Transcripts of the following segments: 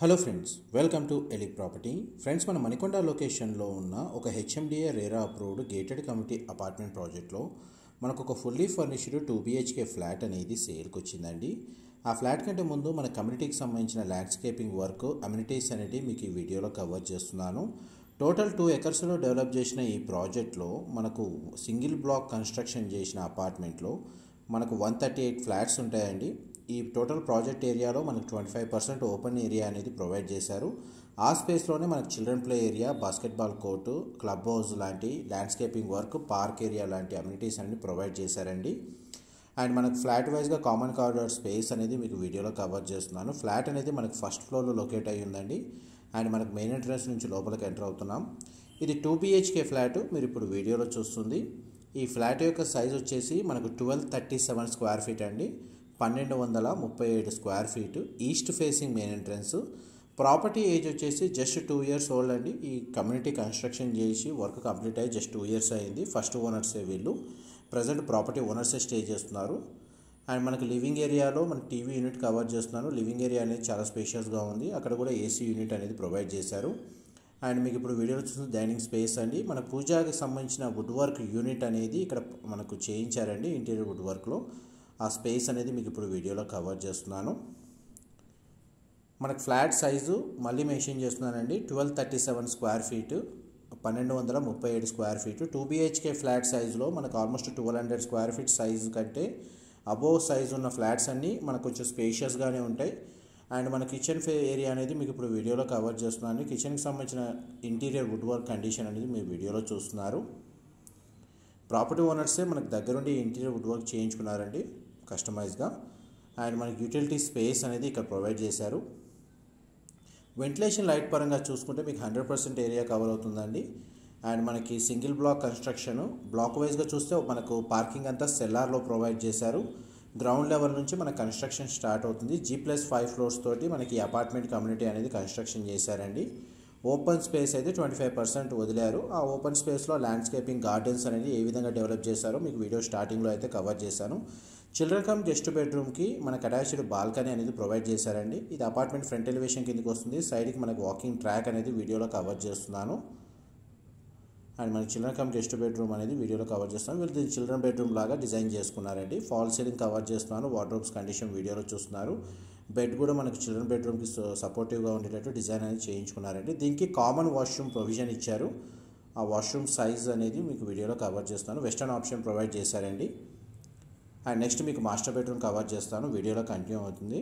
Hello friends welcome to ఎలి property. Friends మన మణికొండ లొకేషన్లో ఉన్న ఒక HMDA RERA approved gated community apartment ప్రాజెక్ట్లో మనకు ఒక fully furnished two BHK flat అనేది సేల్కి వచ్చిందండి ఆ ఫ్లాట్ కంటే ముందు మన కమ్యూనిటీకి సంబంధించిన ల్యాండ్స్కేపింగ్ వర్క్ అమ్యూనిటీస్ అనేది మీకు ఈ వీడియోలో కవర్ చేస్తున్నాను. టోటల్ టూ ఎకర్స్లో డెవలప్ చేసిన ఈ ప్రాజెక్ట్లో మనకు సింగిల్ బ్లాక్ కన్స్ట్రక్షన్ చేసిన అపార్ట్మెంట్లో మనకు వన్ థర్టీ ఎయిట్ ఫ్లాట్స్ ఉంటాయండి. ఈ టోటల్ ప్రాజెక్ట్ ఏరియాలో మనకు twenty five percent open area అనేది ప్రొవైడ్ చేశారు. ఆ స్పేస్లోనే మనకు children play area basketball court club house లాంటి ల్యాండ్స్కేపింగ్ వర్క్ పార్క్ ఏరియా లాంటి అమ్యూనిటీస్ అన్ని ప్రొవైడ్ చేశారండి. అండ్ మనకు ఫ్లాట్ వైజ్గా కామన్ కారిడార్ స్పేస్ అనేది మీకు వీడియోలో కవర్ చేస్తున్నాను. ఫ్లాట్ అనేది మనకు ఫస్ట్ ఫ్లోర్లో లొకేట్ అయ్యి ఉందండి. అండ్ మనకు మెయిన్ ఎంట్రన్స్ నుంచి లోపలికి ఎంటర్ అవుతున్నాం. ఇది టూ బిహెచ్కే ఫ్లాట్ మీరు ఇప్పుడు వీడియోలో చూస్తుంది. ఈ ఫ్లాట్ యొక్క సైజ్ వచ్చేసి మనకు twelve thirty seven square feet అండి. పన్నెండు వందల ముప్పై ఏడు square feet east facing main entrance. Property age వచ్చేసి జస్ట్ టూ ఇయర్స్ ఓల్డ్ అండి. ఈ కమ్యూనిటీ కన్స్ట్రక్షన్ చేసి వర్క్ కంప్లీట్ అయ్యి జస్ట్ టూ ఇయర్స్ అయింది. ఫస్ట్ ఓనర్సే వీళ్ళు. ప్రజెంట్ ప్రాపర్టీ ఓనర్సే స్టే చేస్తున్నారు. అండ్ మనకు లివింగ్ ఏరియాలో మన టీవీ యూనిట్ కవర్ చేస్తున్నాను లివింగ్ ఏరియా అనేది చాలా స్పేషియస్గా ఉంది. అక్కడ కూడా ఏసీ యూనిట్ అనేది ప్రొవైడ్ చేశారు. అండ్ మీకు ఇప్పుడు వీడియోలో చూసిన డైనింగ్ స్పేస్ అండి. మన పూజాకి సంబంధించిన వుడ్ వర్క్ యూనిట్ అనేది ఇక్కడ మనకు చేయించారండి ఇంటీరియర్ వుడ్ వర్క్లో. ఆ స్పేస్ అనేది మీకు ఇప్పుడు వీడియోలో కవర్ చేస్తున్నాను. మనకు ఫ్లాట్ సైజు మళ్ళీ మెన్షన్ చేస్తున్నానండి. Twelve thirty seven square feet పన్నెండు వందల ముప్పై ఏడు square feet. Two BHK flat సైజులో మనకు almost twelve hundred square feet size కంటే అబోవ్ సైజు ఉన్న ఫ్లాట్స్ అన్నీ మనకు కొంచెం స్పేషియస్గానే ఉంటాయి. అండ్ మన కిచెన్ ఫే ఏరియా అనేది మీకు ఇప్పుడు వీడియోలో కవర్ చేస్తున్నాను. కిచెన్కి సంబంధించిన ఇంటీరియర్ వుడ్ వర్క్ కండిషన్ అనేది మీరు వీడియోలో చూస్తున్నారు. ప్రాపర్టీ ఓనర్సే మనకు దగ్గరుండి ఇంటీరియర్ వుడ్ వర్క్ చేయించుకున్నారండి. కస్టమైజ్గా అండ్ మనకి యూటిలిటీ స్పేస్ అనేది ఇక్కడ ప్రొవైడ్ చేశారు. వెంటిలేషన్ లైట్ పరంగా చూసుకుంటే మీకు హండ్రెడ్ పర్సెంట్ ఏరియా కవర్ అవుతుందండి. అండ్ మనకి సింగిల్ బ్లాక్ కన్స్ట్రక్షన్ బ్లాక్ వైజ్గా చూస్తే మనకు పార్కింగ్ అంతా సెల్లార్లో ప్రొవైడ్ చేశారు. గ్రౌండ్ లెవెల్ నుంచి మన కన్స్ట్రక్షన్ స్టార్ట్ అవుతుంది. జీ ప్లస్ ఫైవ్ ఫ్లోర్స్ తోటి మనకి అపార్ట్మెంట్ కమ్యూనిటీ అనేది కన్స్ట్రక్షన్ చేశారండి. ఓపెన్ స్పేస్ అయితే ట్వంటీ ఫైవ్ పర్సెంట్ వదిలారు. ఆ ఓపెన్ స్పేస్లో ల్యాండ్స్కేపింగ్ గార్డెన్స్ అనేది ఏ విధంగా డెవలప్ చేశారో మీకు వీడియో స్టార్టింగ్లో అయితే కవర్ చేశాను. చిల్డ్రన్ కమ్ గెస్ట్ బెడ్రూమ్కి మనకు అటాచ్డ్ బాల్కనీ అనేది ప్రొవైడ్ చేశారండి. ఇది అపార్ట్మెంట్ ఫ్రంట్ ఎలివేషన్ కిందకి వస్తుంది. సైడ్కి మనకు వాకింగ్ ట్రాక్ అనేది వీడియోలో కవర్ చేస్తున్నాను. అండ్ మన చిల్డ్రన్ కమ్ గెస్ట్ బెడ్రూమ్ అనేది వీడియోలో కవర్ చేస్తున్నాను. వీళ్ళు దీన్ని చిల్డ్రన్ బెడ్రూమ్ లాగా డిజైన్ చేసుకున్నారండి. ఫాల్ సీలింగ్ కవర్ చేస్తున్నాను. వార్డ్రోబ్స్ కండిషన్ వీడియోలో చూస్తున్నారు. బెడ్ కూడా మనకు చిల్డ్రన్ బెడ్రూమ్కి సపోర్టివ్గా ఉండేటట్టు డిజైన్ అనేది చేయించుకున్నారండి. దీనికి కామన్ వాష్రూమ్ ప్రొవిజన్ ఇచ్చారు. ఆ వాష్రూమ్ సైజ్ అనేది మీకు వీడియోలో కవర్ చేస్తాను. వెస్టర్న్ ఆప్షన్ ప్రొవైడ్ చేశారండి. అండ్ నెక్స్ట్ మీకు మాస్టర్ బెడ్రూమ్ కవర్ చేస్తాను. వీడియోలో కంటిన్యూ అవుతుంది.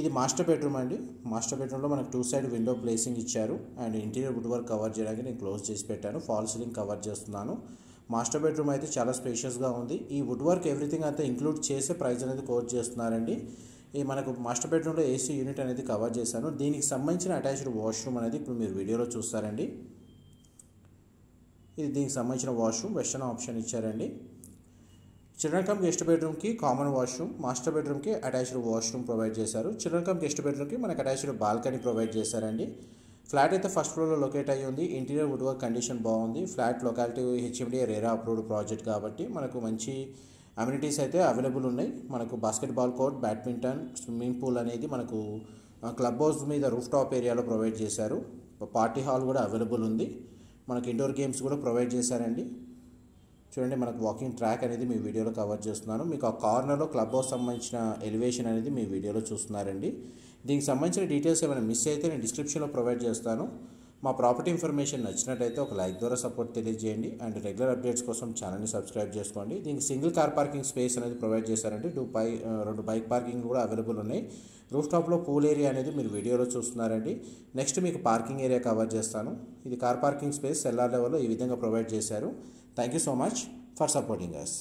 ఇది మాస్టర్ బెడ్రూమ్ అండి. మాస్టర్ బెడ్రూమ్లో మనకు టూ సైడ్ విండో ప్లేసింగ్ ఇచ్చారు. And interior wood work cover చేయడానికి నేను క్లోజ్ చేసి పెట్టాను. ఫాల్ సీలింగ్ కవర్ చేస్తున్నాను. మాస్టర్ బెడ్రూమ్ అయితే చాలా స్పేషియస్గా ఉంది. ఈ వుడ్ వర్క్ ఎవ్రీథింగ్ అంతా ఇంక్లూడ్ చేసే ప్రైస్ అనేది కోట్ చేస్తున్నారండి. ఈ మనకు మాస్టర్ బెడ్రూమ్లో ఏసీ యూనిట్ అనేది కవర్ చేశాను. దీనికి సంబంధించిన అటాచ్డ్ వాష్రూమ్ అనేది ఇప్పుడు మీరు వీడియోలో చూస్తారండి. ఇది దీనికి సంబంధించిన వాష్రూమ్ వెస్టర్న్ ఆప్షన్ ఇచ్చారండి. చిల్డ్రన్ కమ్ గెస్ట్ బెడ్రూమ్కి కామన్ వాష్రూమ్ మాస్టర్ బెడ్రూమ్కి అటాచ్డ్ వాష్రూమ్ ప్రొవైడ్ చేశారు. చిల్డ్రన్ కమ్ గెస్ట్ బెడ్రూమ్కి మనకు అటాచ్డ్ బాల్కనీ ప్రొవైడ్ చేశారండి. ఫ్లాట్ అయితే ఫస్ట్ ఫ్లోర్లో లొకేట్ అయ్యి ఉంది. ఇంటీరియర్ వుడ్ వర్క్ కండిషన్ బాగుంది. Flat locality HMDA RERA approved project కాబట్టి మనకు మంచి అమ్యూనిటీస్ అయితే అవైలబుల్ ఉన్నాయి. మనకు basketball court badminton swimming pool అనేది మనకు క్లబ్ హౌస్ మీద రూఫ్ టాప్ ఏరియాలో ప్రొవైడ్ చేశారు. పార్టీ హాల్ కూడా అవైలబుల్ ఉంది. మనకు ఇండోర్ గేమ్స్ కూడా ప్రొవైడ్ చేశారండి. చూడండి మనకు వాకింగ్ ట్రాక్ అనేది మీ వీడియోలో కవర్ చేస్తున్నాను. మీకు ఆ కార్నర్లో క్లబ్ హౌస్ సంబంధించిన ఎలివేషన్ అనేది మీ వీడియోలో చూస్తున్నారండి. దీనికి సంబంధించిన డీటెయిల్స్ ఏమైనా మిస్ అయితే నేను డిస్క్రిప్షన్లో ప్రొవైడ్ చేస్తాను. మా ప్రాపర్టీ ఇన్ఫర్మేషన్ నచ్చినట్టయితే ఒక లైక్ ద్వారా సపోర్ట్ తెలియజేయండి అండ్ రెగ్యులర్ అప్డేట్స్ కోసం ఛానల్ని సబ్స్క్రైబ్ చేసుకోండి. దీనికి సింగిల్ కార్ పార్కింగ్ స్పేస్ అనేది ప్రొవైడ్ చేశారండి. టూ బై రెండు బైక్ పార్కింగ్ కూడా అవైలబుల్ ఉన్నాయి. రూఫ్ టాప్లో పూల్ ఏరియా అనేది మీరు వీడియోలో చూస్తున్నారండి. నెక్స్ట్ మీకు పార్కింగ్ ఏరియా కవర్ చేస్తాను. ఇది కార్ పార్కింగ్ స్పేస్ ఎల్ఆర్ లెవెల్లో ఈ విధంగా ప్రొవైడ్ చేశారు. Thank you so much for supporting us